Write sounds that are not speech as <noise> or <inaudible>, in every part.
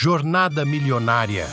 Jornada Milionária.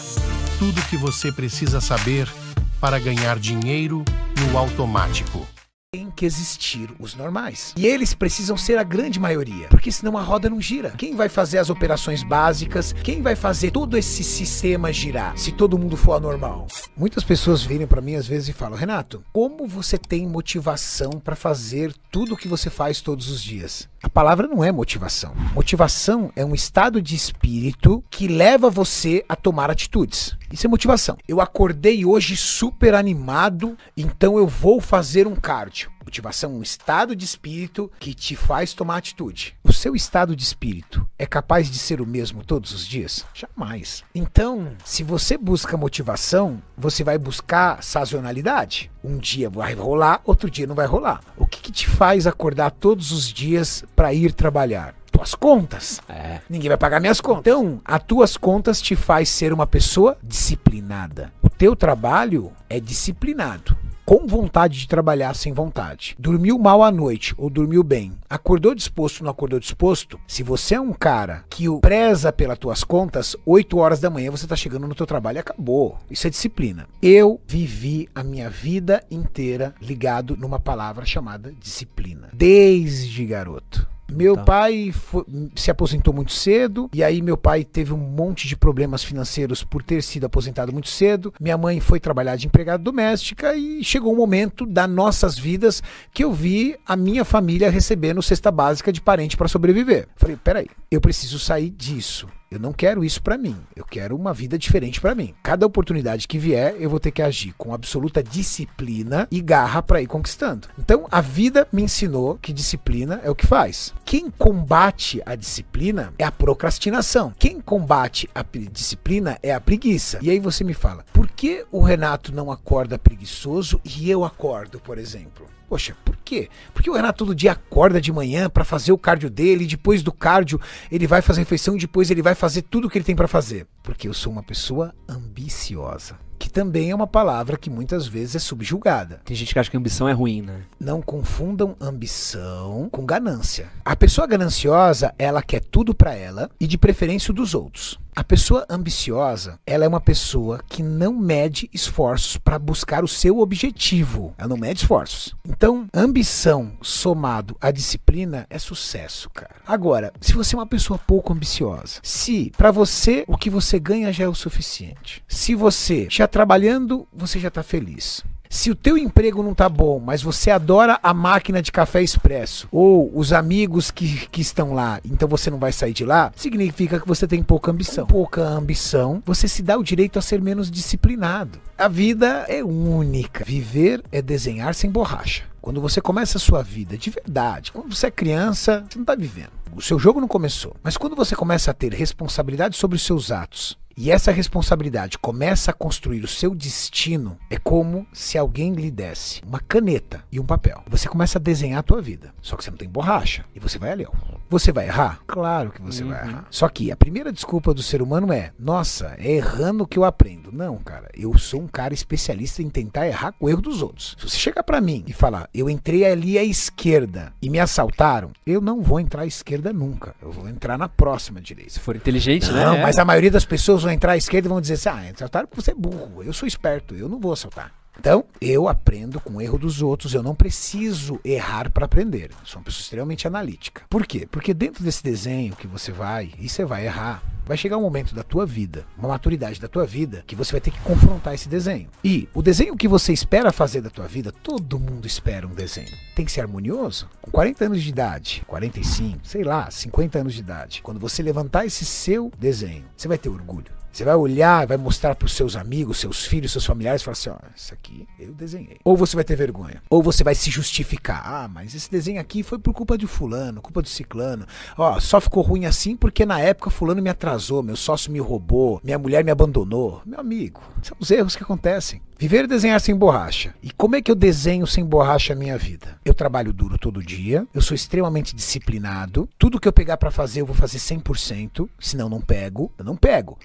Tudo o que você precisa saber para ganhar dinheiro no automático. Tem que existir os normais. E eles precisam ser a grande maioria, porque senão a roda não gira. Quem vai fazer as operações básicas? Quem vai fazer todo esse sistema girar se todo mundo for anormal? Muitas pessoas virem para mim às vezes e falam: "Renato, como você tem motivação para fazer tudo o que você faz todos os dias?" A palavra não é motivação. Motivação é um estado de espírito que leva você a tomar atitudes. Isso é motivação. Eu acordei hoje super animado, então eu vou fazer um cardio. Motivação é um estado de espírito que te faz tomar atitude. O seu estado de espírito é capaz de ser o mesmo todos os dias? Jamais. Então, se você busca motivação, você vai buscar sazonalidade. Um dia vai rolar, outro dia não vai rolar. O que, que te faz acordar todos os dias para ir trabalhar? Tuas contas. É. Ninguém vai pagar minhas contas. Então, as tuas contas te faz ser uma pessoa disciplinada. O teu trabalho é disciplinado. Com vontade de trabalhar sem vontade. Dormiu mal à noite ou dormiu bem. Acordou disposto ou não acordou disposto? Se você é um cara que o preza pelas tuas contas, 8 horas da manhã você tá chegando no teu trabalho e acabou. Isso é disciplina. Eu vivi a minha vida inteira ligado numa palavra chamada disciplina. Desde garoto. Meu Tá. pai fo- se aposentou muito cedo, e aí meu pai teve um monte de problemas financeiros por ter sido aposentado muito cedo. Minha mãe foi trabalhar de empregada doméstica e chegou um momento das nossas vidas que eu vi a minha família recebendo cesta básica de parente para sobreviver. Falei, peraí, eu preciso sair disso. Eu não quero isso pra mim. Eu quero uma vida diferente pra mim. Cada oportunidade que vier, eu vou ter que agir com absoluta disciplina e garra pra ir conquistando. Então, a vida me ensinou que disciplina é o que faz. Quem combate a disciplina é a procrastinação. Quem combate a disciplina é a preguiça. E aí você me fala, por que o Renato não acorda preguiçoso e eu acordo, por exemplo? Poxa, por quê? Porque o Renato todo dia acorda de manhã pra fazer o cardio dele, e depois do cardio ele vai fazer a refeição, e depois ele vai fazer tudo o que ele tem pra fazer. Porque eu sou uma pessoa ambiciosa, que também é uma palavra que muitas vezes é subjugada. Tem gente que acha que ambição é ruim, né? Não confundam ambição com ganância. A pessoa gananciosa, ela quer tudo pra ela e de preferência o dos outros. A pessoa ambiciosa, ela é uma pessoa que não mede esforços para buscar o seu objetivo. Ela não mede esforços. Então, ambição somado à disciplina é sucesso, cara. Agora, se você é uma pessoa pouco ambiciosa, se para você o que você ganha já é o suficiente, se você já trabalhando, você já tá feliz. Se o teu emprego não tá bom, mas você adora a máquina de café expresso ou os amigos que, que estão lá, então você não vai sair de lá, significa que você tem pouca ambição. Com pouca ambição, você se dá o direito a ser menos disciplinado. A vida é única. Viver é desenhar sem borracha. Quando você começa a sua vida de verdade, quando você é criança, você não tá vivendo. O seu jogo não começou. Mas quando você começa a ter responsabilidade sobre os seus atos, e essa responsabilidade começa a construir o seu destino, é como se alguém lhe desse uma caneta e um papel. Você começa a desenhar a tua vida. Só que você não tem borracha. E você vai ali, ó. Você vai errar? Claro que você vai errar. Só que a primeira desculpa do ser humano é: nossa, é errando que eu aprendo. Não, cara. Eu sou um cara especialista em tentar errar com o erro dos outros. Se você chegar pra mim e falar, eu entrei ali à esquerda e me assaltaram, eu não vou entrar à esquerda nunca. Eu vou entrar na próxima direita. Se for inteligente, né? Não, É. mas a maioria das pessoas vão entrar à esquerda e vão dizer assim: ah, assaltaram porque você é burro. Eu sou esperto, eu não vou assaltar. Então, eu aprendo com o erro dos outros, eu não preciso errar para aprender. Eu sou uma pessoa extremamente analítica. Por quê? Porque dentro desse desenho que você vai, e você vai errar, vai chegar um momento da tua vida, uma maturidade da tua vida, que você vai ter que confrontar esse desenho. E o desenho que você espera fazer da tua vida, todo mundo espera um desenho. Tem que ser harmonioso. Com 40 anos de idade, 45, sei lá, 50 anos de idade, quando você levantar esse seu desenho, você vai ter orgulho. Você vai olhar, vai mostrar para os seus amigos, seus filhos, seus familiares, e falar assim: ó, isso aqui eu desenhei. Ou você vai ter vergonha. Ou você vai se justificar. Ah, mas esse desenho aqui foi por culpa de Fulano, culpa do Ciclano. Ó, só ficou ruim assim porque na época Fulano me atrasou, meu sócio me roubou, minha mulher me abandonou. Meu amigo, são os erros que acontecem. Viver e desenhar sem borracha. E como é que eu desenho sem borracha a minha vida? Eu trabalho duro todo dia, eu sou extremamente disciplinado. Tudo que eu pegar pra fazer, eu vou fazer 100%, senão não pego. Eu não pego.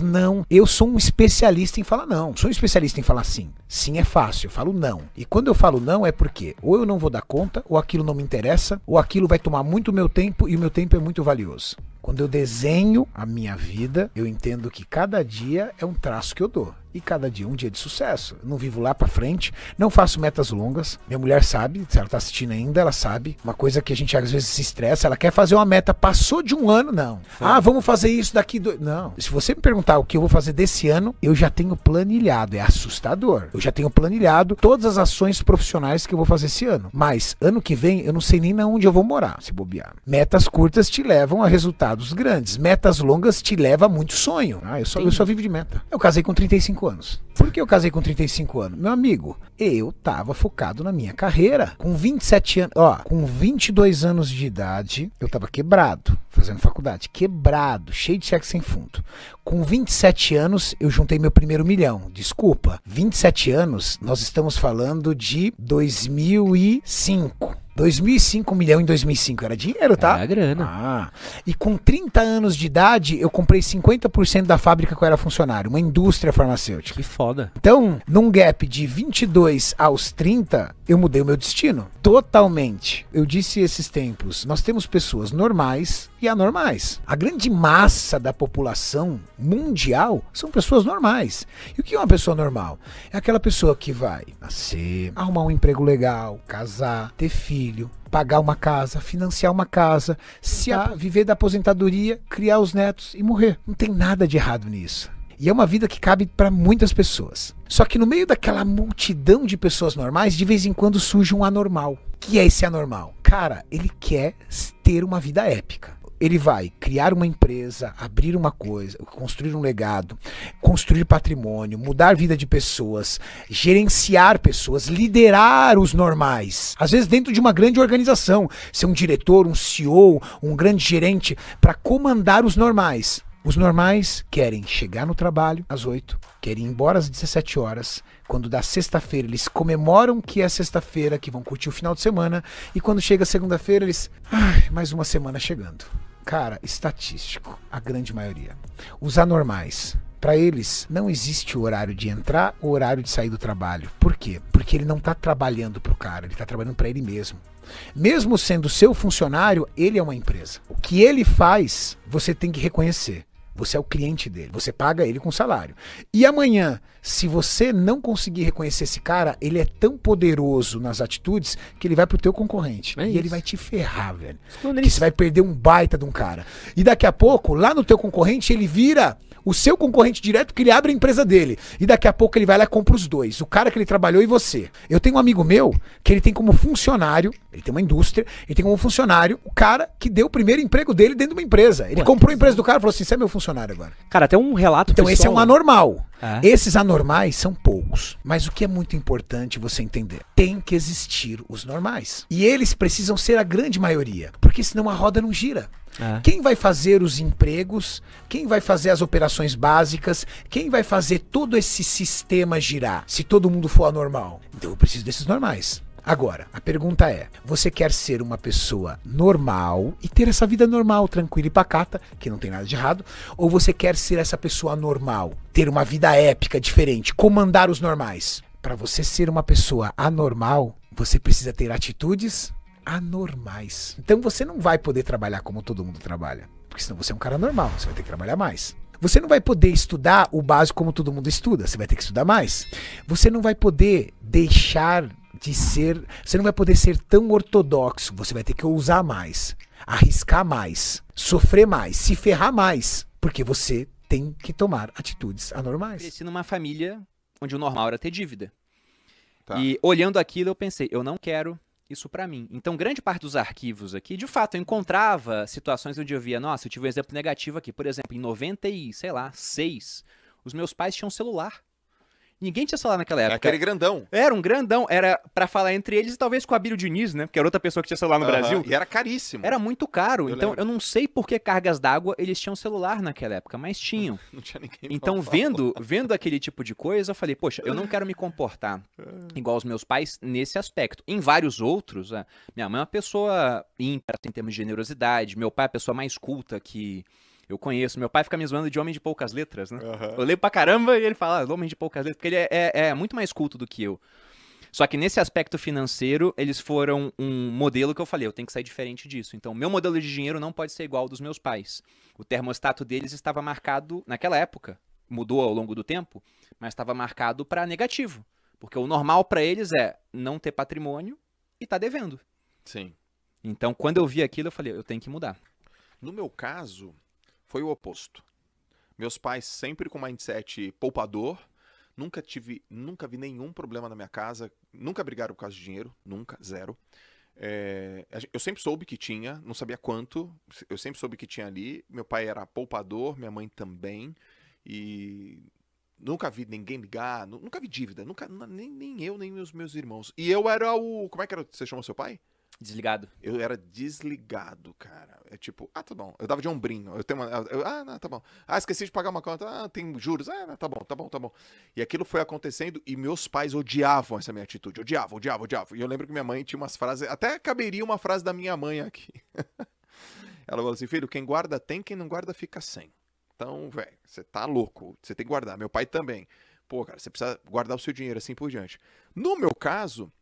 Não? Eu sou um especialista em falar não. Sou um especialista em falar sim. Sim é fácil, eu falo não. E quando eu falo não é porque ou eu não vou dar conta, ou aquilo não me interessa, ou aquilo vai tomar muito meu tempo e o meu tempo é muito valioso. Quando eu desenho a minha vida, eu entendo que cada dia é um traço que eu dou. E cada dia um dia de sucesso. Eu não vivo lá pra frente, não faço metas longas. Minha mulher sabe, se ela tá assistindo ainda, ela sabe. Uma coisa que a gente às vezes se estressa, ela quer fazer uma meta, passou de um ano, não. Ah, vamos fazer isso daqui do... Não. Se você me perguntar o que eu vou fazer desse ano, eu já tenho planilhado. É assustador. Eu já tenho planilhado todas as ações profissionais que eu vou fazer esse ano. Mas ano que vem, eu não sei nem na onde eu vou morar, se bobear. Metas curtas te levam a resultados grandes. Metas longas te levam a muito sonho. Ah, eu só, eu só vivo de meta. Eu casei com 35 anos. Por que eu casei com 35 anos? Meu amigo, eu tava focado na minha carreira. Com 27 anos, ó, com 22 anos de idade, eu tava quebrado, fazendo faculdade, quebrado, cheio de cheque sem fundo. Com 27 anos, eu juntei meu primeiro milhão. Desculpa, 27 anos, nós estamos falando de 2005. 2005, um milhão em 2005 era dinheiro, tá? É a grana. Ah, e com 30 anos de idade, eu comprei 50% da fábrica que eu era funcionário, uma indústria farmacêutica. Que foda. Então, num gap de 22 aos 30, eu mudei o meu destino. Totalmente. Eu disse esses tempos, nós temos pessoas normais e anormais. A grande massa da população mundial são pessoas normais. E o que é uma pessoa normal? É aquela pessoa que vai nascer, arrumar um emprego legal, casar, ter filho, pagar uma casa, financiar uma casa, se a, viver da aposentadoria, criar os netos e morrer. Não tem nada de errado nisso. E é uma vida que cabe para muitas pessoas. Só que no meio daquela multidão de pessoas normais, de vez em quando surge um anormal. Que é esse anormal? Cara, ele quer ter uma vida épica ele vai criar uma empresa, abrir uma coisa, construir um legado, construir patrimônio, mudar a vida de pessoas, gerenciar pessoas, liderar os normais. Às vezes dentro de uma grande organização, ser um diretor, um CEO, um grande gerente para comandar os normais. Os normais querem chegar no trabalho às 8, querem ir embora às 17 horas. Quando dá sexta-feira, eles comemoram que é sexta-feira, que vão curtir o final de semana. E quando chega segunda-feira, eles. Ai, mais uma semana chegando. Cara, estatístico, a grande maioria. Os anormais. Para eles, não existe o horário de entrar ou horário de sair do trabalho. Por quê? Porque ele não está trabalhando para o cara, ele está trabalhando para ele mesmo. Mesmo sendo seu funcionário, ele é uma empresa. O que ele faz, você tem que reconhecer. Você é o cliente dele, você paga ele com salário. E amanhã, se você não conseguir reconhecer esse cara, ele é tão poderoso nas atitudes que ele vai pro teu concorrente. É e isso. ele vai te ferrar, velho. Quando Que você vai perder um baita de um cara. E daqui a pouco, lá no teu concorrente, ele vira o seu concorrente direto porque ele abre a empresa dele. E daqui a pouco ele vai lá e compra os dois. O cara que ele trabalhou e você. Eu tenho um amigo meu que ele tem como funcionário, ele tem uma indústria, ele tem como funcionário o cara que deu o primeiro emprego dele dentro de uma empresa. Ele comprou a empresa do cara e falou assim: você é meu funcionário agora. Cara, até um relato Então esse é um pessoal- anormal. É. Esses anormais são poucos. Mas o que é muito importante você entender? Tem que existir os normais. E eles precisam ser a grande maioria. Porque senão a roda não gira. É. Quem vai fazer os empregos? Quem vai fazer as operações básicas? Quem vai fazer todo esse sistema girar? Se todo mundo for anormal. Então eu preciso desses normais. Agora, a pergunta é: você quer ser uma pessoa normal e ter essa vida normal, tranquila e pacata, que não tem nada de errado, ou você quer ser essa pessoa normal, ter uma vida épica, diferente, comandar os normais? Para você ser uma pessoa anormal, você precisa ter atitudes anormais. Então você não vai poder trabalhar como todo mundo trabalha, porque senão você é um cara normal, você vai ter que trabalhar mais. Você não vai poder estudar o básico como todo mundo estuda, você vai ter que estudar mais. Você não vai poder deixar de ser, você não vai poder ser tão ortodoxo, você vai ter que ousar mais, arriscar mais, sofrer mais, se ferrar mais, porque você tem que tomar atitudes anormais. Cresci numa família onde o normal era ter dívida. Tá. E olhando aquilo, eu pensei, eu não quero isso pra mim. Então, grande parte dos arquivos aqui, de fato, eu encontrava situações onde eu via, nossa, eu tive um exemplo negativo aqui. Por exemplo, em 90 e, sei lá, 6, os meus pais tinham celular. Ninguém tinha celular naquela época. aquele grandão. Era um grandão, era pra falar entre eles e talvez com a Abílio Diniz, né? Que era outra pessoa que tinha celular no Aham, Brasil. E era caríssimo. Era muito caro, Eu então lembro. eu não sei por que cargas d'água eles tinham celular naquela época, mas tinham. <laughs> Não tinha ninguém Então, vendo, vendo aquele tipo de coisa, eu falei, poxa, eu não quero me comportar <laughs> igual os meus pais nesse aspecto. Em vários outros, minha mãe é uma pessoa ímpar em termos de generosidade, meu pai é a pessoa mais culta que eu conheço. Meu pai fica me zoando de homem de poucas letras, né? Aham. Eu leio pra caramba e ele fala, ah, homem de poucas letras, porque ele é, é- é muito mais culto do que eu. Só que nesse aspecto financeiro, eles foram um modelo que eu falei, eu tenho que sair diferente disso. Então, meu modelo de dinheiro não pode ser igual ao dos meus pais. O termostato deles estava marcado naquela época, mudou ao longo do tempo, mas estava marcado para negativo. Porque o normal para eles é não ter patrimônio e tá devendo. Sim. Então, quando eu vi aquilo, eu falei, eu tenho que mudar. No meu caso, foi o oposto. Meus pais sempre com mindset poupador. Nunca tive, nunca vi nenhum problema na minha casa. Nunca brigaram por causa de dinheiro. Nunca, zero. É, eu sempre soube que tinha, não sabia quanto. Eu sempre soube que tinha ali. Meu pai era poupador, minha mãe também. E nunca vi ninguém ligar, nu- nunca vi dívida. Nunca, nem, nem eu, nem os meus irmãos. E eu era o. Como é que era? Você chamou seu pai? Desligado. Eu era desligado, cara. É tipo, ah, tá bom. Eu dava de ombrinho. Eu tenho uma. eu- ah, não, tá bom. Ah, esqueci de pagar uma conta. Ah, tem juros. Ah, não, tá bom, tá bom, tá bom. E aquilo foi acontecendo e meus pais odiavam essa minha atitude. Odiavam, odiavam, odiavam. E eu lembro que minha mãe tinha umas frases. Até caberia uma frase da minha mãe aqui. <laughs> Ela falou assim: filho, quem guarda tem, quem não guarda fica sem. Então, velho, você tá louco. Você tem que guardar. Meu pai também. Pô, cara, você precisa guardar o seu dinheiro assim por diante. No meu caso,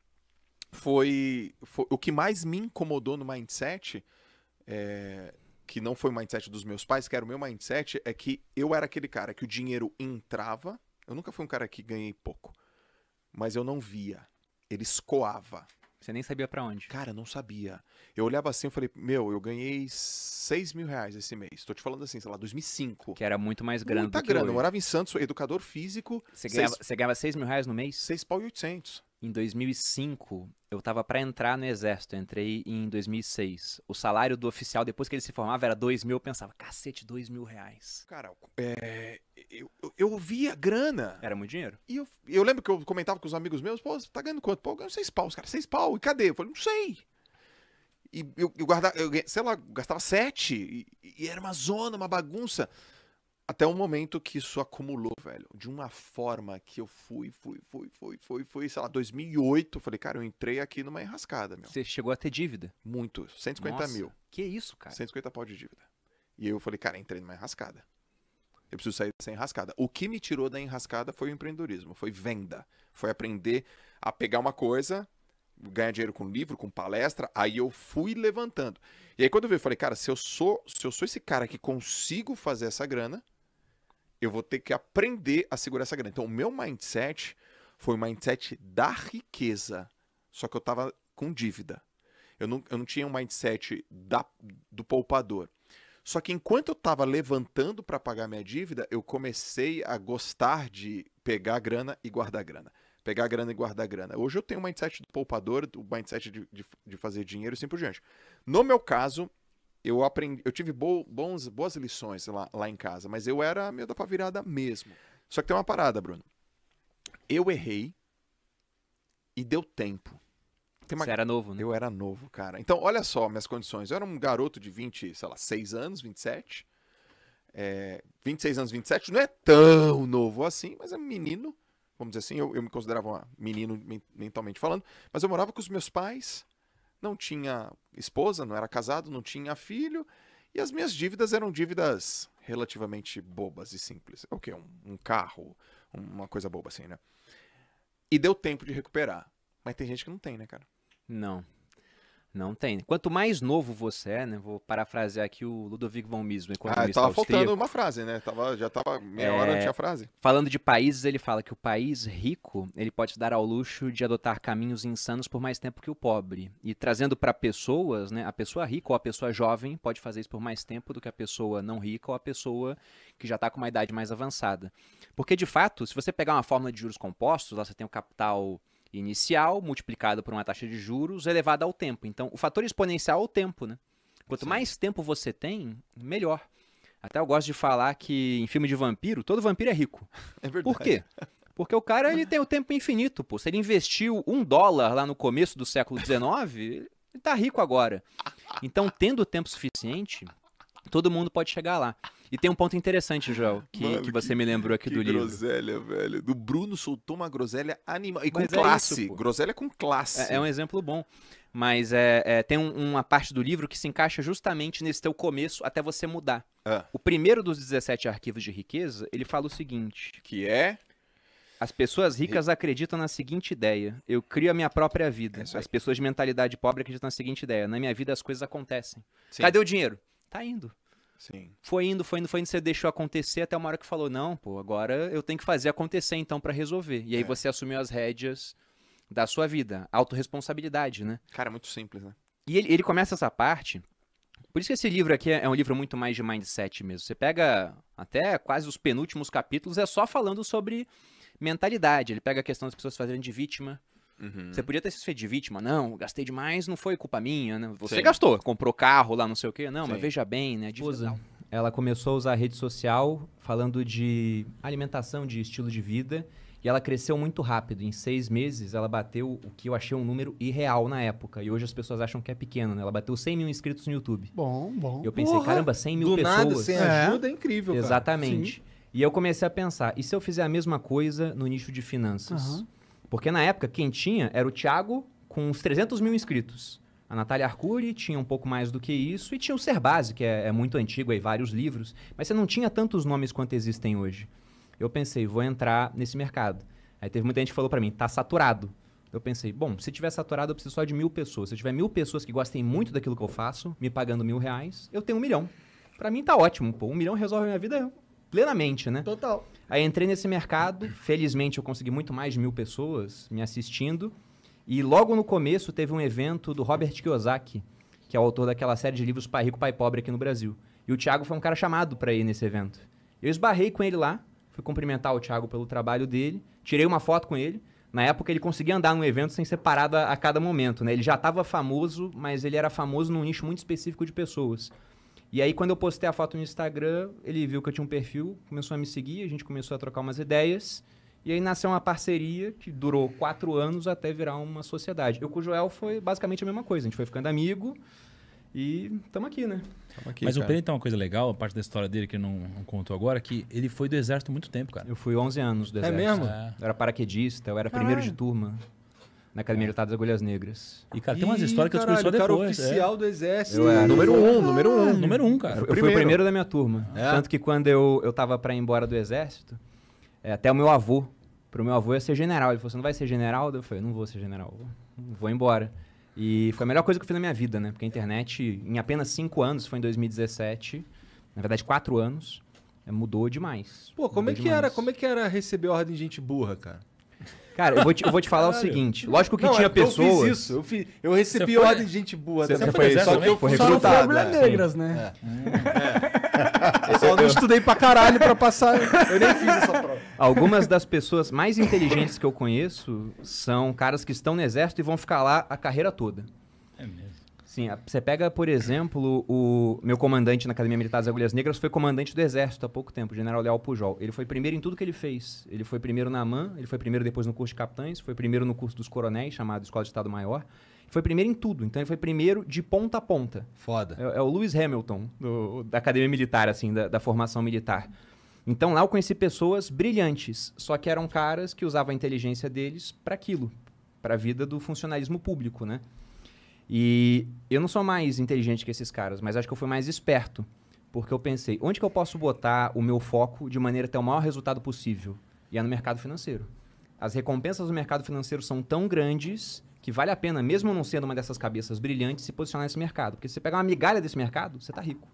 foi, foi- o que mais me incomodou no mindset, é, que não foi o mindset dos meus pais, que era o meu mindset, é que eu era aquele cara que o dinheiro entrava. Eu nunca fui um cara que ganhei pouco, mas eu não via. Ele escoava. Você nem sabia pra onde. Cara, eu não sabia. Eu olhava assim e falei, meu, eu ganhei 6 mil reais esse mês. Tô te falando assim, sei lá, 2005. Que era muito mais grana Muita grana. Eu morava em Santos, educador físico, Você seis- ganhava, você ganhava 6 mil reais no mês? 6 pau e 800. Em 2005, eu tava pra entrar no exército. Eu entrei em 2006. O salário do oficial, depois que ele se formava, era 2 mil. Eu pensava, cacete, 2 mil reais. Cara, é, eu, eu, via grana. Era muito dinheiro. E eu, eu lembro que eu comentava com os amigos meus, pô, você tá ganhando quanto? Pô, eu ganho seis pau, os caras, seis pau, e cadê? Eu falei, não sei. E eu, eu guardava, eu, sei lá, gastava sete, e, e era uma zona, uma bagunça. Até o momento que isso acumulou, velho, de uma forma que eu fui, fui, fui, fui, fui, fui, sei lá, 2008, eu falei, cara, eu entrei aqui numa enrascada, meu. Você chegou a ter dívida. Muito, 150 Nossa, mil. Que isso, cara? 150 pau de dívida. E eu falei, cara, entrei numa enrascada. Eu preciso sair dessa enrascada. O que me tirou da enrascada foi o empreendedorismo, foi venda. Foi aprender a pegar uma coisa, ganhar dinheiro com livro, com palestra, aí eu fui levantando. E aí quando eu vi, eu falei, cara, se eu sou, se eu sou esse cara que consigo fazer essa grana, eu vou ter que aprender a segurar essa grana. Então o meu mindset foi o mindset da riqueza, só que eu tava com dívida. Eu não, eu não tinha um mindset da, do poupador. Só que enquanto eu estava levantando para pagar minha dívida, eu comecei a gostar de pegar grana e guardar grana. Pegar grana e guardar grana. Hoje eu tenho o mindset do poupador, o mindset de, de, de fazer dinheiro e assim por diante. No meu caso, eu aprendi, eu tive bo, bons, boas lições lá, lá em casa, mas eu era meio da pá virada mesmo. Só que tem uma parada, Bruno. Eu errei e deu tempo. Tem uma Você era novo, né? eu era novo, cara. Então, olha só minhas condições. Eu era um garoto de 20, sei lá, 6 anos, 27. É, 26 anos, 27 não é tão novo assim, mas é um menino. Vamos dizer assim, eu, eu me considerava um menino men- mentalmente falando. Mas eu morava com os meus pais, não tinha esposa, não era casado, não tinha filho. E as minhas dívidas eram dívidas relativamente bobas e simples. O quê? Um, um carro, uma coisa boba assim, né? E deu tempo de recuperar. Mas tem gente que não tem, né, cara? Não. Não tem. Quanto mais novo você é, né? Vou parafrasear aqui o Ludovico von Mises, Ah, economista tava austríaco. faltando uma frase, né? Tava, já tava meia hora, não É. tinha frase. Falando de países, ele fala que o país rico, ele pode se dar ao luxo de adotar caminhos insanos por mais tempo que o pobre. E trazendo para pessoas, né, a pessoa rica ou a pessoa jovem pode fazer isso por mais tempo do que a pessoa não rica ou a pessoa que já está com uma idade mais avançada. Porque de fato, se você pegar uma fórmula de juros compostos, lá você tem o capital inicial multiplicado por uma taxa de juros elevada ao tempo. Então, o fator exponencial é o tempo, né? Quanto Sim. mais tempo você tem, melhor. Até eu gosto de falar que em filme de vampiro, todo vampiro é rico. É verdade. Por quê? Porque o cara ele tem o tempo infinito, pô. Se ele investiu um dólar lá no começo do século XIX, ele tá rico agora. Então, tendo tempo suficiente, todo mundo pode chegar lá. E tem um ponto interessante, Joel, <laughs> que, Mano, que você que- me lembrou aqui do livro. groselha, velho. Do Bruno soltou uma groselha animal. E com Mas é classe. isso, pô. groselha com classe. É, é um exemplo bom. Mas é, é, tem um- uma parte do livro que se encaixa justamente nesse teu começo até você mudar. Ah. O primeiro dos 17 arquivos de riqueza, ele fala o seguinte: Que é. As pessoas ricas acreditam na seguinte ideia: eu crio a minha própria vida. É isso. As pessoas de mentalidade pobre acreditam na seguinte ideia: na minha vida as coisas acontecem. Sim. Cadê o dinheiro? Tá indo. Sim. Foi indo, foi indo, foi indo, você deixou acontecer até uma hora que falou: não, pô, agora eu tenho que fazer acontecer então pra resolver. E aí É. você assumiu as rédeas da sua vida. Autoresponsabilidade, né? Cara, é muito simples, né? E ele, ele começa essa parte. Por isso que esse livro aqui é é um livro muito mais de mindset mesmo. Você pega até quase os penúltimos capítulos, é só falando sobre mentalidade. Ele pega a questão das pessoas fazendo de vítima. Uhum. Você podia ter se feito de vítima. Não, gastei demais, não foi culpa minha, né? Você Sim. gastou, comprou carro lá, não sei o quê. Não, mas Sim. veja bem, né? dívida ela começou a usar a rede social falando de alimentação, de estilo de vida. E ela cresceu muito rápido. Em seis meses, ela bateu o que eu achei um número irreal na época. E hoje as pessoas acham que é pequeno, né? Ela bateu 100 mil inscritos no YouTube. Bom, bom. Eu pensei, Porra, caramba, 100 mil Do pessoas. nada, sem É. ajuda, é incrível, cara. Exatamente. E eu comecei a pensar, e se eu fizer a mesma coisa no nicho de finanças? Aham. Porque na época, quem tinha era o Thiago com uns 300 mil inscritos. A Natália Arcuri tinha um pouco mais do que isso, e tinha o Serbase, que é, é muito antigo, aí vários livros, mas você não tinha tantos nomes quanto existem hoje. Eu pensei, vou entrar nesse mercado. Aí teve muita gente que falou pra mim, tá saturado. Eu pensei, bom, se tiver saturado, eu preciso só de mil pessoas. Se tiver mil pessoas que gostem muito daquilo que eu faço, me pagando mil reais, eu tenho um milhão. Pra mim tá ótimo, pô. Um milhão resolve a minha vida plenamente, né? Total. Aí entrei nesse mercado, felizmente eu consegui muito mais de mil pessoas me assistindo. E logo no começo teve um evento do Robert Kiyosaki, que é o autor daquela série de livros Pai Rico, Pai Pobre aqui no Brasil. E o Thiago foi um cara chamado para ir nesse evento. Eu esbarrei com ele lá, fui cumprimentar o Thiago pelo trabalho dele, tirei uma foto com ele. Na época ele conseguia andar no evento sem ser parado a, a cada momento, né? Ele já estava famoso, mas ele era famoso num nicho muito específico de pessoas. E aí, quando eu postei a foto no Instagram, ele viu que eu tinha um perfil, começou a me seguir, a gente começou a trocar umas ideias. E aí nasceu uma parceria que durou quatro anos até virar uma sociedade. Eu com o Joel foi basicamente a mesma coisa. A gente foi ficando amigo e estamos aqui, né? Tamo aqui, Mas o cara. Pedro tem uma coisa legal, a parte da história dele que ele não, não contou agora, que ele foi do exército há muito tempo, cara. Eu fui 11 anos do É exército. mesmo? É. Eu era paraquedista, eu era primeiro de turma na Academia Militar das Agulhas Negras. E, cara, tem umas Ih, histórias que eu descobri só depois. O cara oficial do exército. Eu era. Número um, número um. É. Número um, cara. Eu fui o primeiro. da minha turma. É? Tanto que quando eu, eu tava pra ir embora do exército, é, até o meu avô, pro meu avô ia ser general. Ele falou, você não vai ser general? Eu falei, não vou ser general, vou- embora. E foi a melhor coisa que eu fiz na minha vida, né? Porque a internet, em apenas cinco anos, foi em 2017, na verdade quatro anos, é, mudou demais. Pô, como é que era? demais. Como é que era receber ordem de gente burra, cara? Cara, eu vou te, eu vou te falar o Caralho. seguinte. Lógico que Não, tinha é porque pessoas... Eu fiz isso. Eu, fiz, eu recebi foi- ordem de gente burra. Você- você foi- só que eu fui Só não foi recrutado. agulha é. negras, né? Eu só não estudei pra caralho pra passar. Eu nem fiz essa prova. Algumas das pessoas mais inteligentes que eu conheço são caras que estão no exército e vão ficar lá a carreira toda. É mesmo. Sim, você pega, por exemplo, o meu comandante na Academia Militar das Agulhas Negras foi comandante do Exército há pouco tempo, o General Leal Pujol. Ele foi primeiro em tudo que ele fez. Ele foi primeiro na AMAN, ele foi primeiro depois no curso de capitães, foi primeiro no curso dos coronéis, chamado Escola de Estado Maior. Foi primeiro em tudo, então ele foi primeiro de ponta a ponta. Foda. É, é o Lewis Hamilton, do- da academia militar, assim, da, da formação militar. Então lá eu conheci pessoas brilhantes, só que eram caras que usavam a inteligência deles para aquilo, para a vida do funcionalismo público, né? E eu não sou mais inteligente que esses caras, mas acho que eu fui mais esperto, porque eu pensei, onde que eu posso botar o meu foco de maneira a ter o maior resultado possível? E é no mercado financeiro. As recompensas do mercado financeiro são tão grandes que vale a pena, mesmo não sendo uma dessas cabeças brilhantes, se posicionar nesse mercado. Porque se você pegar uma migalha desse mercado, você tá rico.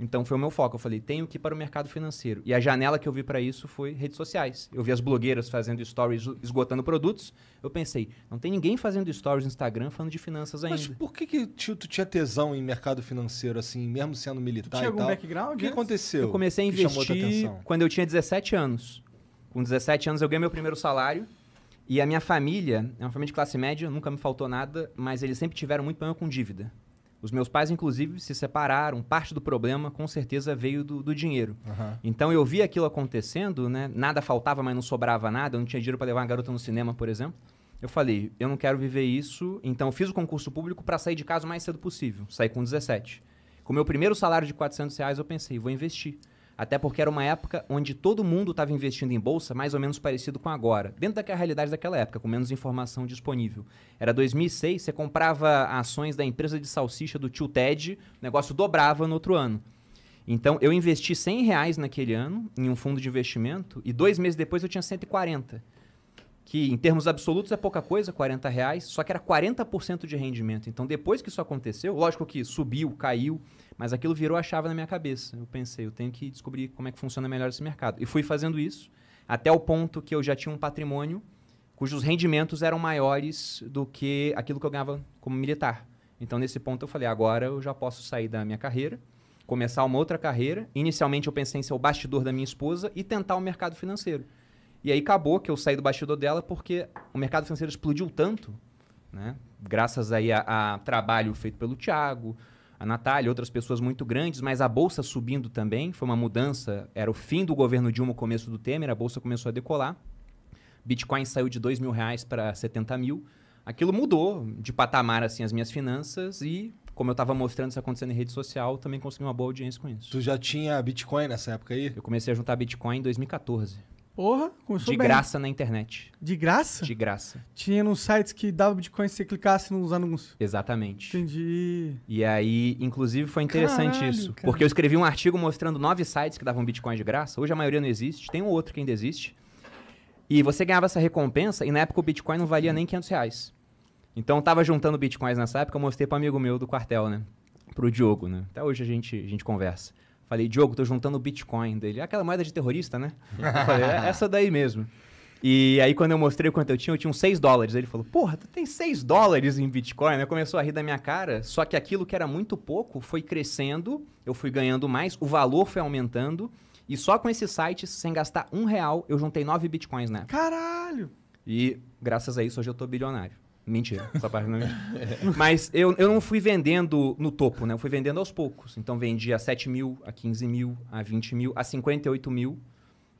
Então foi o meu foco. Eu falei, tenho que ir para o mercado financeiro. E a janela que eu vi para isso foi redes sociais. Eu vi as blogueiras fazendo stories esgotando produtos. Eu pensei, não tem ninguém fazendo stories no Instagram falando de finanças ainda. Mas por que, que tio, tu tinha tesão em mercado financeiro, assim, mesmo sendo militar Tinha e algum tal? background? O que antes? aconteceu? Eu comecei a investir quando eu tinha 17 anos. Com 17 anos eu ganhei meu primeiro salário. E a minha família, é uma família de classe média, nunca me faltou nada, mas eles sempre tiveram muito problema com dívida. Os meus pais, inclusive, se separaram. Parte do problema, com certeza, veio do, do dinheiro. Aham. Então eu vi aquilo acontecendo, né? Nada faltava, mas não sobrava nada. Eu não tinha dinheiro para levar uma garota no cinema, por exemplo. Eu falei, eu não quero viver isso, então eu fiz o concurso público para sair de casa o mais cedo possível. Saí com 17. Com o meu primeiro salário de 400 reais, eu pensei, vou investir. Até porque era uma época onde todo mundo estava investindo em bolsa, mais ou menos parecido com agora. Dentro daquela realidade daquela época, com menos informação disponível. Era 2006, você comprava ações da empresa de salsicha do tio Ted, o negócio dobrava no outro ano. Então, eu investi 100 reais naquele ano em um fundo de investimento e dois meses depois eu tinha 140. Que em termos absolutos é pouca coisa, 40 reais, só que era 40% de rendimento. Então, depois que isso aconteceu, lógico que subiu, caiu, mas aquilo virou a chave na minha cabeça. Eu pensei, eu tenho que descobrir como é que funciona melhor esse mercado. E fui fazendo isso até o ponto que eu já tinha um patrimônio cujos rendimentos eram maiores do que aquilo que eu ganhava como militar. Então, nesse ponto, eu falei, agora eu já posso sair da minha carreira, começar uma outra carreira. Inicialmente, eu pensei em ser o bastidor da minha esposa e tentar o mercado financeiro. E aí acabou que eu saí do bastidor dela porque o mercado financeiro explodiu tanto, né? graças aí a, a trabalho feito pelo Thiago, a Natália, outras pessoas muito grandes, mas a bolsa subindo também, foi uma mudança, era o fim do governo Dilma, o começo do Temer, a bolsa começou a decolar. Bitcoin saiu de 2 mil reais para 70 mil. Aquilo mudou de patamar assim as minhas finanças e, como eu estava mostrando isso acontecendo em rede social, também consegui uma boa audiência com isso. Tu já tinha Bitcoin nessa época aí? Eu comecei a juntar Bitcoin em 2014. Porra, começou De bem. graça na internet. De graça? De graça. Tinha nos sites que dava Bitcoin se você clicasse nos anúncios. Exatamente. Entendi. E aí, inclusive, foi interessante Caralho, isso. cara. Porque eu escrevi um artigo mostrando nove sites que davam Bitcoin de graça. Hoje a maioria não existe. Tem um outro que ainda existe. E você ganhava essa recompensa e na época o Bitcoin não valia nem 500 reais. Então eu tava juntando Bitcoins nessa época, eu mostrei para amigo meu do quartel, né? Pro Diogo, né? Até hoje a gente, a gente conversa. Falei, Diogo, tô juntando Bitcoin dele. Aquela moeda de terrorista, né? Eu falei, é essa daí mesmo. E aí, quando eu mostrei quanto eu tinha, eu tinha uns 6 dólares. Ele falou, porra, tu tem 6 dólares em Bitcoin? Né? Começou a rir da minha cara. Só que aquilo que era muito pouco foi crescendo, eu fui ganhando mais, o valor foi aumentando. E só com esses sites, sem gastar um real, eu juntei 9 Bitcoins na época. Caralho! E graças a isso, hoje eu tô bilionário. Mentira, essa parte não é mentira. <laughs> Mas eu, eu não fui vendendo no topo, né? Eu fui vendendo aos poucos. Então vendi a 7 mil, a 15 mil, a 20 mil, a 58 mil,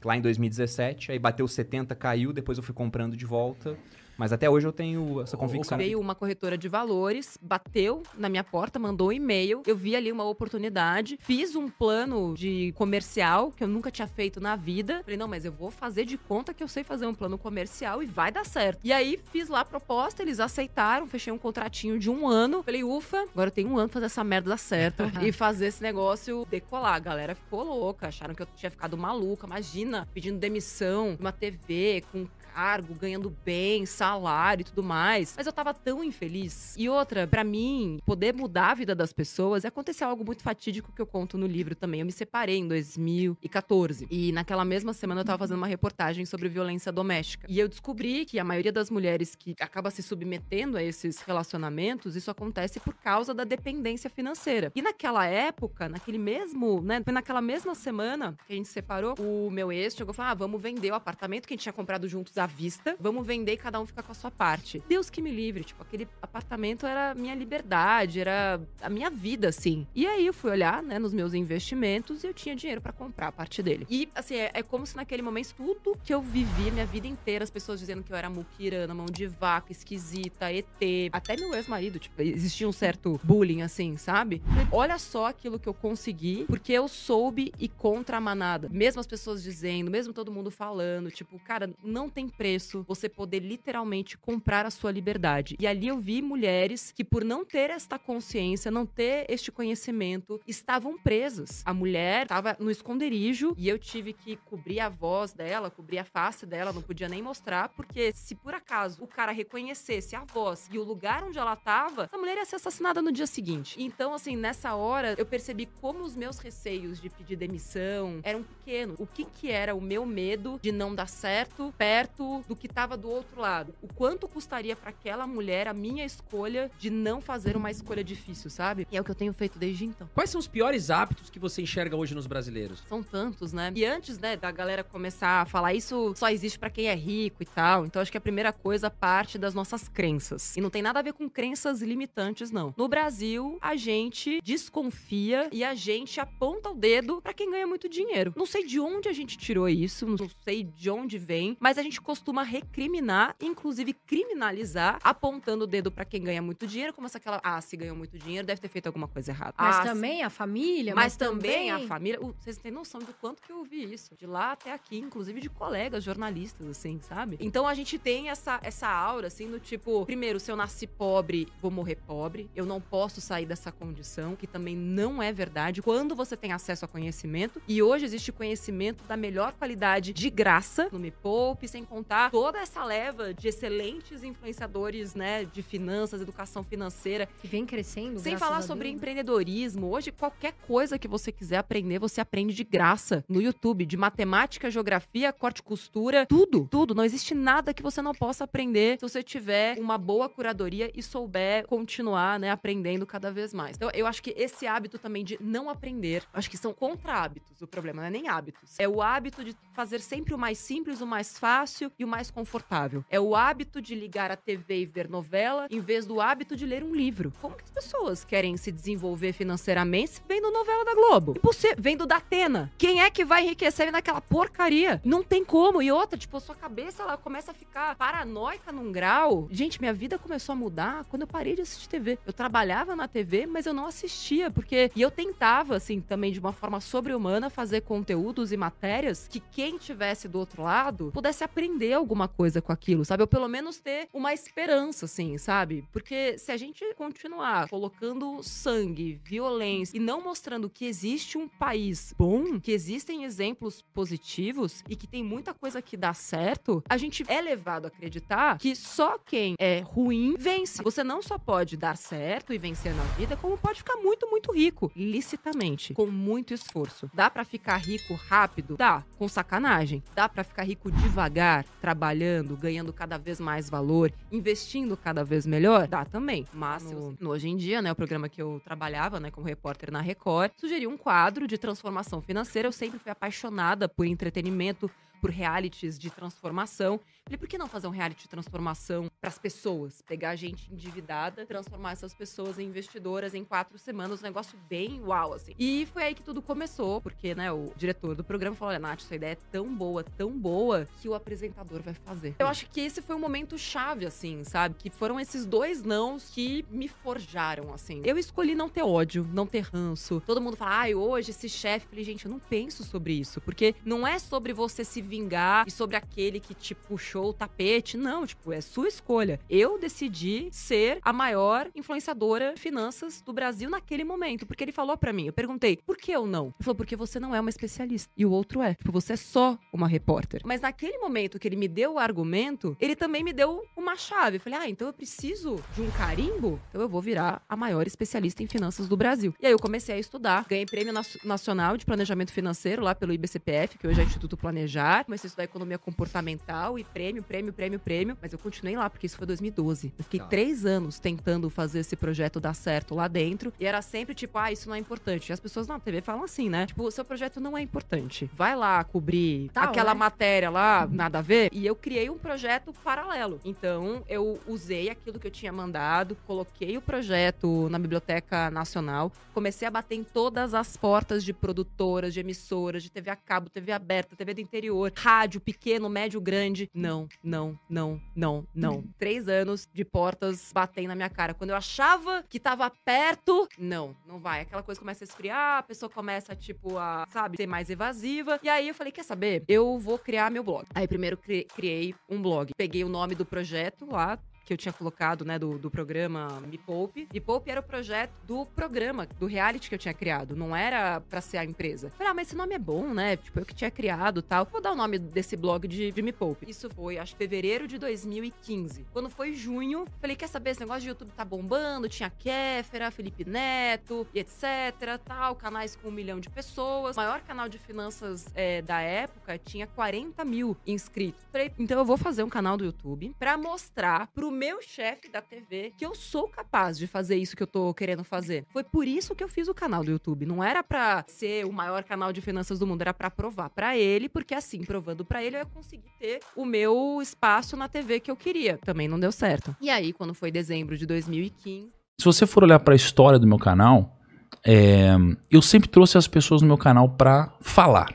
lá em 2017. Aí bateu 70, caiu, depois eu fui comprando de volta. Mas até hoje eu tenho essa convicção. Veio uma corretora de valores, bateu na minha porta, mandou um e-mail. Eu vi ali uma oportunidade, fiz um plano de comercial que eu nunca tinha feito na vida. Falei, não, mas eu vou fazer de conta que eu sei fazer um plano comercial e vai dar certo. E aí fiz lá a proposta, eles aceitaram, fechei um contratinho de um ano. Falei, ufa, agora eu tenho um ano pra fazer essa merda dar certo e fazer esse negócio decolar. A galera ficou louca, acharam que eu tinha ficado maluca. Imagina, pedindo demissão, uma TV com cargo, ganhando bem, salário e tudo mais. Mas eu tava tão infeliz. E outra, pra mim, poder mudar a vida das pessoas, aconteceu algo muito fatídico que eu conto no livro também. Eu me separei em 2014. E naquela mesma semana eu tava fazendo uma reportagem sobre violência doméstica. E eu descobri que a maioria das mulheres que acaba se submetendo a esses relacionamentos, isso acontece por causa da dependência financeira. E naquela época, naquele mesmo, né, foi naquela mesma semana que a gente se separou, o meu ex chegou e falou: "Ah, vamos vender o apartamento que a gente tinha comprado juntos à vista. Vamos vender e cada um fica com a sua parte". Deus que me livre, tipo, aquele apartamento era minha liberdade, era a minha vida assim. E aí eu fui olhar, né, nos meus investimentos e eu tinha dinheiro pra comprar a parte dele. E assim, é, é como se naquele momento tudo que eu vivi minha vida inteira, as pessoas dizendo que eu era muquirana, mão de vaca, esquisita, ET, até meu ex-marido, tipo, existia um certo bullying assim, sabe? Olha só aquilo que eu consegui, porque eu soube e contra a manada. Mesmo as pessoas dizendo, mesmo todo mundo falando, tipo, cara, não tem preço você poder literalmente comprar a sua liberdade. E ali eu vi mulheres que, por não ter esta consciência, não ter este conhecimento, estavam presas. A mulher estava no esconderijo e eu tive que cobrir a voz dela, cobrir a face dela, não podia nem mostrar, porque se por acaso o cara reconhecesse a voz e o lugar onde ela estava, essa mulher ia ser assassinada no dia seguinte. Então, assim, nessa hora eu percebi como os meus receios de pedir demissão eram pequenos. O que que era o meu medo de não dar certo perto do que estava do outro lado? O quanto custaria para aquela mulher a minha escolha de não fazer uma escolha difícil, sabe? E é o que eu tenho feito desde então. Quais são os piores hábitos que você enxerga hoje nos brasileiros? São tantos, né? E antes, né, da galera começar a falar isso só existe pra quem é rico e tal. Então acho que a primeira coisa parte das nossas crenças. E não tem nada a ver com crenças limitantes, não. No Brasil, a gente desconfia e a gente aponta o dedo pra quem ganha muito dinheiro. Não sei de onde a gente tirou isso, não sei de onde vem, mas a gente costuma recriminar, inclusive criminalizar, apontando o dedo pra quem ganha muito dinheiro, como se aquela, ah, se ganhou muito dinheiro, deve ter feito alguma coisa errada. Mas Ah, também a família, mas, mas, também, a família. Uh, Vocês têm noção do quanto que eu ouvi isso? De lá até aqui, inclusive de colegas jornalistas, assim, sabe? Então a gente tem essa, essa aura, assim, do tipo: primeiro, se eu nasci pobre, vou morrer pobre. Eu não posso sair dessa condição, que também não é verdade. Quando você tem acesso a conhecimento, e hoje existe conhecimento da melhor qualidade de graça no Me Poupe, sem contar toda essa leva de excelentes influenciadores, né, de finanças, educação financeira, que vem crescendo. sem falar sobre Deus, empreendedorismo. Hoje, qualquer coisa que você quiser aprender, você aprende de graça no YouTube. De matemática, geografia, corte e costura, tudo, tudo. Não existe nada que você não possa aprender se você tiver uma boa curadoria e souber continuar, né, aprendendo cada vez mais. Então, eu acho que esse hábito também de não aprender, acho que são contra-hábitos. O problema não é nem hábitos. É o hábito de fazer sempre o mais simples, o mais fácil e o mais confortável. É o hábito de ligar a TV e ver novela, em vez do hábito de ler um livro. Como que as pessoas querem se desenvolver financeiramente vendo novela da Globo? Impossível. Vendo da Atena. Quem é que vai enriquecer vendo aquela porcaria? Não tem como. E outra, tipo, sua cabeça, ela começa a ficar paranoica num grau. Gente, minha vida começou a mudar quando eu parei de assistir TV. Eu trabalhava na TV, mas eu não assistia, porque... E eu tentava, assim, também de uma forma sobre-humana, fazer conteúdos e matérias que quem tivesse do outro lado pudesse aprender alguma coisa com aquilo, sabe? Ou pelo menos ter uma esperança, assim, sabe? Porque se a gente continuar colocando sangue, violência e não mostrando que existe um país bom, que existem exemplos positivos e que tem muita coisa que dá certo, a gente é levado a acreditar que só quem é ruim vence. Você não só pode dar certo e vencer na vida, como pode ficar muito, muito rico, licitamente, com muito esforço. Dá pra ficar rico rápido? Dá, com sacanagem. Dá pra ficar rico devagar, trabalhando, ganhando cada vez mais valor, investindo cada vez melhor? Dá também. Mas no, no Hoje em Dia, né, o programa que eu trabalhava, né, como repórter na Record, sugeriu um quadro de transformação financeira. Eu sempre fui apaixonada por entretenimento, por realities de transformação. Falei, por que não fazer um reality de transformação para as pessoas? Pegar gente endividada, transformar essas pessoas em investidoras em quatro semanas, um negócio bem uau, assim. E foi aí que tudo começou, porque, né, o diretor do programa falou: olha, Nath, sua ideia é tão boa, tão boa, que o apresentador vai fazer. Eu acho que esse foi um momento chave, assim, sabe? Que foram esses dois nãos que me forjaram, assim. Eu escolhi não ter ódio, não ter ranço. Todo mundo fala, ai, hoje esse chefe. Falei, gente, eu não penso sobre isso, porque não é sobre você se vingar e sobre aquele que te puxou o tapete. Não, tipo, é sua escolha. Eu decidi ser a maior influenciadora de finanças do Brasil naquele momento, porque ele falou pra mim. Eu perguntei, por que eu não? Ele falou, porque você não é uma especialista. E o outro é. Tipo, você é só uma repórter. Mas naquele momento que ele me deu o argumento, ele também me deu uma chave. Eu falei, ah, então eu preciso de um carimbo? Então eu vou virar a maior especialista em finanças do Brasil. E aí eu comecei a estudar. Ganhei prêmio nacional de planejamento financeiro lá pelo IBCPF, que hoje é Instituto Planejar. Comecei a estudar economia comportamental e prêmio, prêmio, prêmio, prêmio. Mas eu continuei lá, porque isso foi 2012. Eu fiquei Tá. três anos tentando fazer esse projeto dar certo lá dentro. E era sempre tipo, ah, isso não é importante. E as pessoas na TV falam assim, né? Tipo, o seu projeto não é importante. Vai lá cobrir Tal, aquela né? matéria lá, nada a ver. E eu criei um projeto paralelo. Então, eu usei aquilo que eu tinha mandado, coloquei o projeto na Biblioteca Nacional, comecei a bater em todas as portas de produtoras, de emissoras, de TV a cabo, TV aberta, TV do interior, rádio, pequeno, médio, grande. Não, não, não, não, não. <laughs> Três anos de portas batendo na minha cara. Quando eu achava que tava perto, não, não vai. Aquela coisa começa a esfriar, a pessoa começa, tipo, a, sabe, ser mais evasiva. E aí eu falei, quer saber? Eu vou criar meu blog. Aí primeiro cri- criei um blog. Peguei o nome do projeto lá, que eu tinha colocado, né, do, do programa Me Poupe. Me Poupe era o projeto do programa, do reality que eu tinha criado. Não era pra ser a empresa. Falei, ah, mas esse nome é bom, né? Tipo, eu que tinha criado tal. Vou dar o nome desse blog de, de Me Poupe. Isso foi, acho, fevereiro de 2015. Quando foi junho, falei, quer saber, esse negócio de YouTube tá bombando. Tinha Kéfera, Felipe Neto, e etc, tal. Canais com um milhão de pessoas. O maior canal de finanças é, da época tinha 40 mil inscritos. Falei, então eu vou fazer um canal do YouTube pra mostrar pro meu chefe da TV que eu sou capaz de fazer isso que eu tô querendo fazer. Foi por isso que eu fiz o canal do YouTube. Não era pra ser o maior canal de finanças do mundo, era pra provar pra ele, porque assim, provando pra ele, eu ia conseguir ter o meu espaço na TV que eu queria. Também não deu certo. E aí, quando foi dezembro de 2015, Se você for olhar para a história do meu canal, é, eu sempre trouxe as pessoas no meu canal para falar,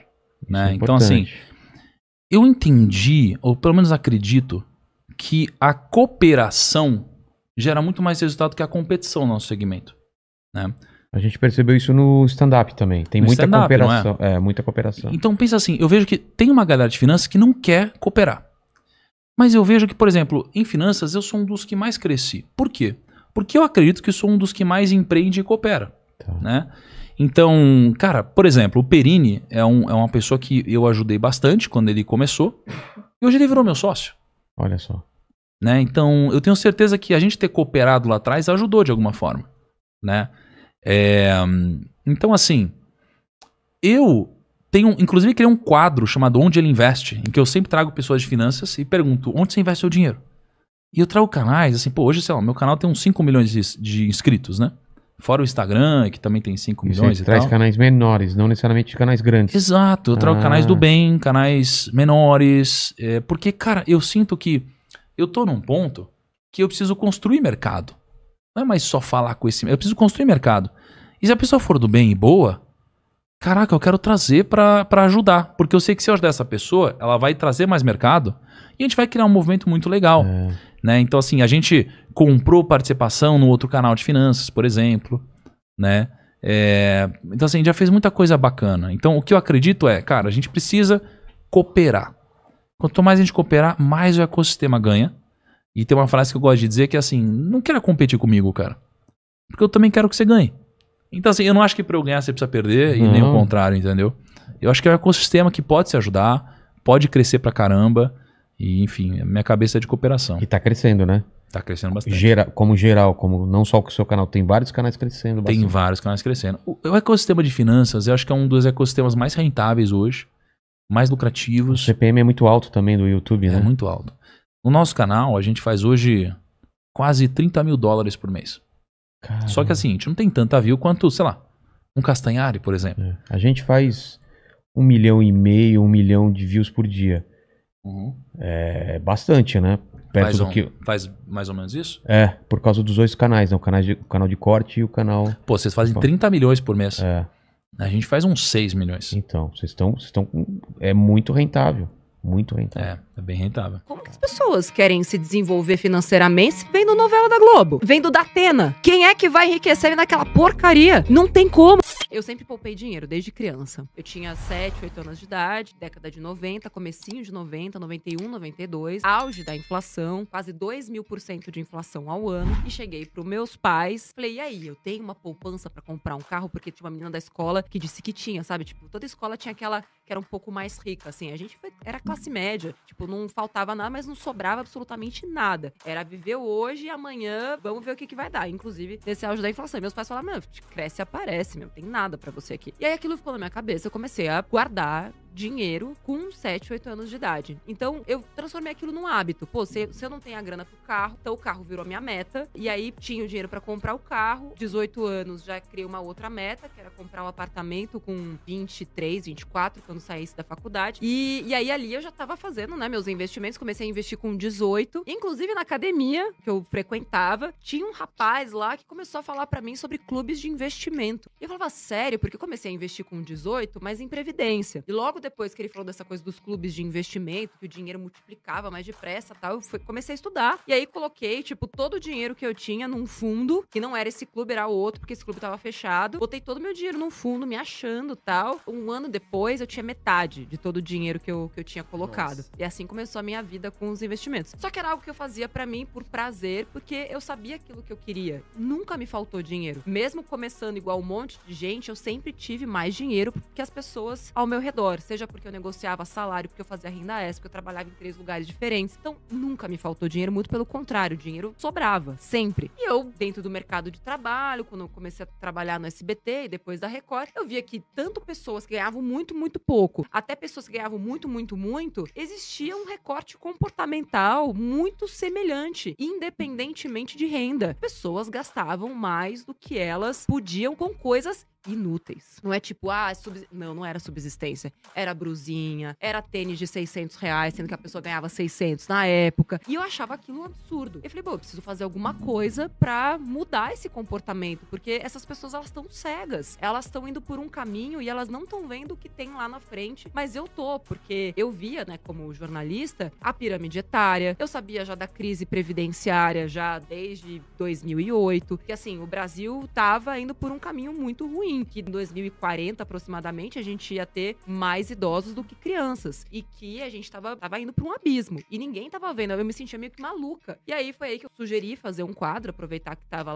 né? É então assim, eu entendi, ou pelo menos acredito, que a cooperação gera muito mais resultado que a competição no nosso segmento. Né? A gente percebeu isso no stand-up também. Tem No muita é? cooperação. É? muita cooperação. Então pensa assim, eu vejo que tem uma galera de finanças que não quer cooperar. Mas eu vejo que, por exemplo, em finanças eu sou um dos que mais cresci. Por quê? Porque eu acredito que sou um dos que mais empreende e coopera. Né? Então, cara, por exemplo, o Perini é, um- é uma pessoa que eu ajudei bastante quando ele começou. E hoje ele virou meu sócio. Olha só. né? Então, eu tenho certeza que a gente ter cooperado lá atrás ajudou de alguma forma, né? É, então, assim, eu tenho, inclusive, criei um quadro chamado Onde Ele Investe, em que eu sempre trago pessoas de finanças e pergunto onde você investe seu dinheiro. E eu trago canais, assim, pô, hoje, sei lá, meu canal tem uns 5 milhões de, de inscritos, né? Fora o Instagram, que também tem 5 milhões Você e traz tal. canais menores, não necessariamente canais grandes. Exato, eu trago Ah. canais do bem, canais menores. é, porque, cara, eu sinto que eu tô num ponto que eu preciso construir mercado. Não é mais só falar com esse. Eu preciso construir mercado. E se a pessoa for do bem e boa, caraca, eu quero trazer pra pra ajudar. Porque eu sei que se eu ajudar essa pessoa, ela vai trazer mais mercado e a gente vai criar um movimento muito legal. Né? Então, assim, a gente comprou participação no outro canal de finanças, por exemplo. Né? É, então, assim, a gente já fez muita coisa bacana. Então, o que eu acredito é, cara, a gente precisa cooperar. Quanto mais a gente cooperar, mais o ecossistema ganha. E tem uma frase que eu gosto de dizer que é assim: não queira competir comigo, cara. Porque eu também quero que você ganhe. Então, assim, eu não acho que pra eu ganhar você precisa perder, e nem o contrário, entendeu? Eu acho que é um ecossistema que pode se ajudar, pode crescer pra caramba. E, enfim, a minha cabeça é de cooperação. E tá crescendo, né? Tá crescendo bastante. Gera, como geral, como não só com o seu canal, tem vários canais crescendo. Tem bastante. vários canais crescendo. O, o ecossistema de finanças, eu acho que é um dos ecossistemas mais rentáveis hoje, mais O lucrativos. CPM é muito alto também do YouTube, né? É muito alto. No nosso canal, a gente faz hoje quase 30 mil dólares por mês. Só que assim, a gente não tem tanta view quanto, sei lá, um Castanhari, por exemplo. A gente faz um milhão e meio, um milhão de views por dia. É bastante, né? Perto Faz, do um- que. faz mais ou menos isso? É, por causa dos dois canais, né? O canal de, o canal de corte e o canal. Pô, vocês fazem 30 milhões por mês. É. A gente faz uns 6 milhões. Então, vocês estão. Vocês estão. É muito rentável. Muito rentável. É, é bem rentável. Como que as pessoas querem se desenvolver financeiramente vendo novela da Globo? Vendo da Atena? Quem é que vai enriquecer naquela porcaria? Não tem como. Eu sempre poupei dinheiro, desde criança. Eu tinha 7, 8 anos de idade, década de 90, comecinho de 90, 91, 92, auge da inflação, quase 2 mil por cento de inflação ao ano. E cheguei pros meus pais, falei, e aí, eu tenho uma poupança pra comprar um carro? Porque tinha uma menina da escola que disse que tinha, sabe? Tipo, toda escola tinha aquela que era um pouco mais rica, assim. A gente foi- era classe média. Tipo, não faltava nada, mas não sobrava absolutamente nada. Era viver hoje e amanhã vamos ver o que, que vai dar. Inclusive, nesse auge da inflação. Meus pais falaram, meu, cresce e aparece, meu, tem nada pra você aqui. E aí aquilo ficou na minha cabeça. Eu comecei a guardar dinheiro com 7, 8 anos de idade. Então, eu transformei aquilo num hábito. Pô, se, se eu não tenho a grana pro carro, então o carro virou minha meta. E aí, tinha o dinheiro pra comprar o carro. 18 anos, já criei uma outra meta, que era comprar um apartamento com 23, 24, quando saísse da faculdade. E, e aí, ali, eu já tava fazendo, né, meus investimentos. Comecei a investir com 18. Inclusive, na academia que eu frequentava, tinha um rapaz lá que começou a falar pra mim sobre clubes de investimento. E eu falava, sério? Porque eu comecei a investir com 18, mas em previdência. E logo depois que ele falou dessa coisa dos clubes de investimento, que o dinheiro multiplicava mais depressa e tal, eu fui- comecei a estudar. E aí coloquei, tipo, todo o dinheiro que eu tinha num fundo, que não era esse clube, era outro, porque esse clube tava fechado. Botei todo o meu dinheiro num fundo, me achando tal. Um ano depois, eu tinha metade de todo o dinheiro que eu, que eu tinha colocado. E assim começou a minha vida com os investimentos. Só que era algo que eu fazia pra mim por prazer, porque eu sabia aquilo que eu queria. Nunca me faltou dinheiro. Mesmo começando igual um monte de gente, eu sempre tive mais dinheiro que as pessoas ao meu redor. Seja porque eu negociava salário, porque eu fazia renda extra, porque eu trabalhava em três lugares diferentes. Então, nunca me faltou dinheiro, muito pelo contrário, dinheiro sobrava, sempre. E eu, dentro do mercado de trabalho, quando eu comecei a trabalhar no SBT e depois da Record, eu via que tanto pessoas que ganhavam muito, muito pouco, até pessoas que ganhavam muito, muito, muito, existia um recorte comportamental muito semelhante, independentemente de renda. Pessoas gastavam mais do que elas podiam com coisas inúteis. Não é tipo, ah, é subs- não, não era subsistência. Era brusinha, era tênis de 600 reais, sendo que a pessoa ganhava 600 na época. E eu achava aquilo um absurdo. Eu falei, bom, eu preciso fazer alguma coisa pra mudar esse comportamento, porque essas pessoas, elas estão cegas. Elas estão indo por um caminho e elas não estão vendo o que tem lá na frente, mas eu tô, porque eu via, né, como jornalista, a pirâmide etária, eu sabia já da crise previdenciária já desde 2008, que assim, o Brasil tava indo por um caminho muito ruim, que em 2040 aproximadamente a gente ia ter mais idosos do que crianças. E que a gente tava, tava indo pra um abismo. E ninguém tava vendo, eu me sentia meio que maluca. E aí foi aí que eu sugeri fazer um quadro, aproveitar que tava